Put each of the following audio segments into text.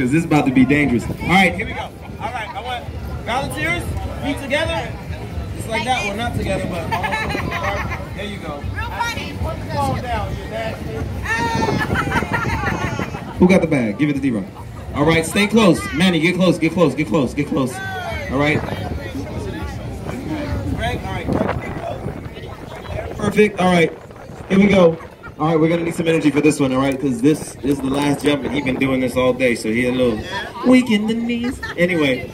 Because this is about to be dangerous. All right, here we go. All right, I want volunteers, feet together. Just like that one, not together, but almost. There you go. Real funny. Calm down, you nasty. Who got the bag? Give it to D-Rock. All right, stay close. Manny, get close, get close, get close, get close. All right. Greg, all right. Perfect. All right. Here we go. All right, we're gonna need some energy for this one, all right? Because this is the last jump, and he's been doing this all day, so he a little weak in the knees. Anyway,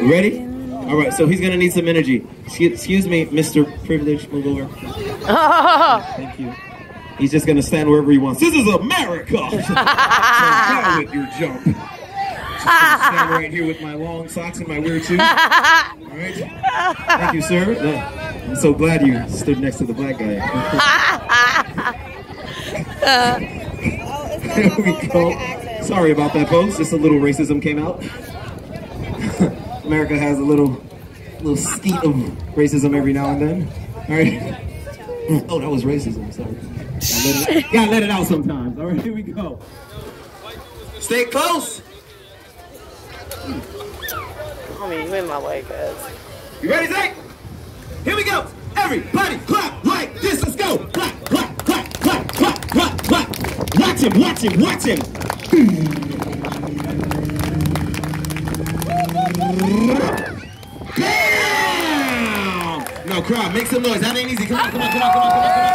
ready? All right, so he's gonna need some energy. Excuse, me, Mr. Privilege, move over. Thank you. He's just gonna stand wherever he wants. This is America. so go with your jump. Stand right here with my long socks and my weird shoes. All right. Thank you, sir. I'm so glad you stood next to the black guy. There we go. Sorry about that, folks. Just a little racism came out. America has a little, little skeet of racism every now and then. All right. Oh, that was racism. Sorry. Gotta let, it, gotta let it out sometimes. All right, here we go. Stay close. Homie, you in my way, cuz. You ready, Zach? Here we go. Everybody Watch him, watch him, watch him. Bam! No, crowd, make some noise. That ain't easy. Come on, come on, come on, come on, come on, come on, come on.